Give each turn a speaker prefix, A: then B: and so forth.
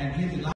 A: and his life.